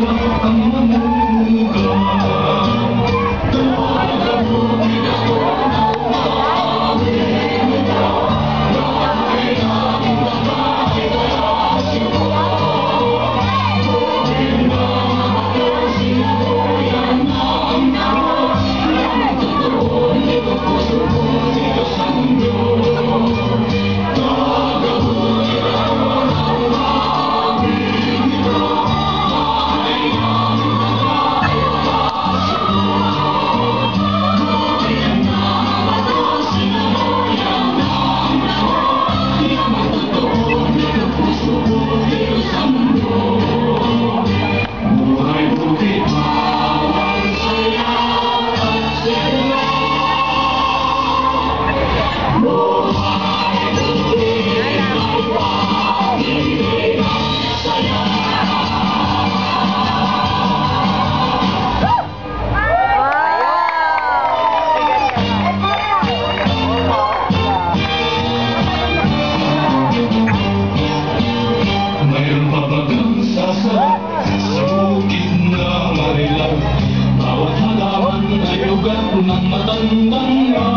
Thank you. 那么噔噔。